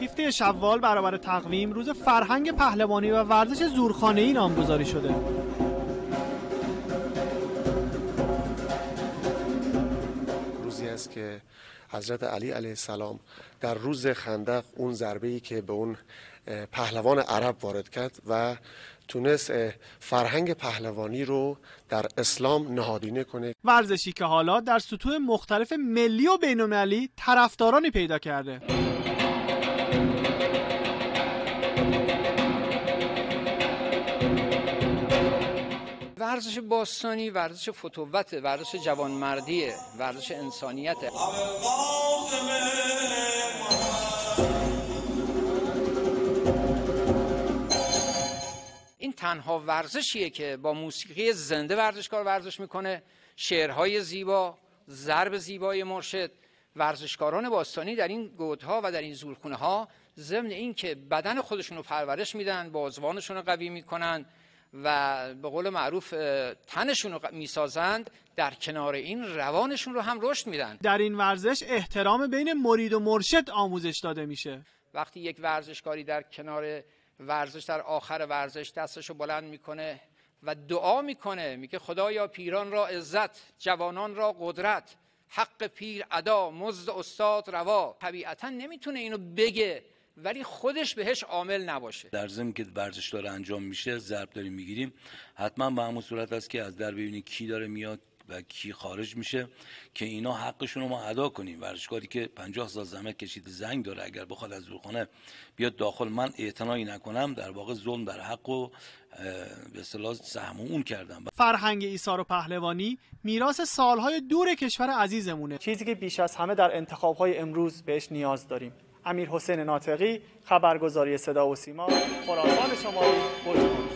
17 شوال برابر تقویم روز فرهنگ پهلوانی و ورزش زورخانه‌ای نامگذاری شده. روزی است که حضرت علی علیه السلام در روز خندق اون ضربه ای که به اون پهلوان عرب وارد کرد و تونست فرهنگ پهلوانی رو در اسلام نهادینه کنه ورزشی که حالا در سطوح مختلف ملی و بین‌المللی طرفدارانی پیدا کرده ورزش باستانی ورزش فتووت ورزش جوانمردیه ورزش انسانیته. این تنها ورزشیه که با موسیقی زنده ورزشکار ورزش می‌کنه. شعرهای زیبا ضرب زیبای مرشد. ورزشکاران باستانی در این گودها و در این زورخونه ها ضمن اینکه بدن خودشون رو پرورش میدن بازوانشون رو قوی می‌کنن و به قول معروف تنشون رو می‌سازند در کنار این روانشون رو هم رشد میدن. در این ورزش احترام بین مرید و مرشد آموزش داده میشه. وقتی یک ورزشکاری در کنار ورزش در آخر ورزش دستشو بلند می‌کنه و دعا می‌کنه میگه خدایا پیران را عزت جوانان را قدرت حق پیر ادا مزد استاد روا. طبیعتا نمی‌تونه اینو بگه ولی خودش بهش عامل نباشه. در ضمن که ورزش داره انجام میشه ضرب داریم می‌گیریم. حتما به همون صورت است که از در ببینید کی داره میاد و کی خارج میشه که اینا حقشون رو ما ادا کنیم. ورزشکاری که 50 سال زحمت کشیده زنگ داره اگر بخواد از زورخانه بیاد داخل. من اعتنایی نکنم در واقع ظلم در حق و به اصطلاح سهم اون کردم. فرهنگ ایثار و پهلوانی میراث سالهای دور کشور عزیزمونه. چیزی که بیش از همه در انتخابهای امروز بهش نیاز داریم. امیر حسین ناطقی خبرگزاری صدا و سیما خراسان شمالی بلجیک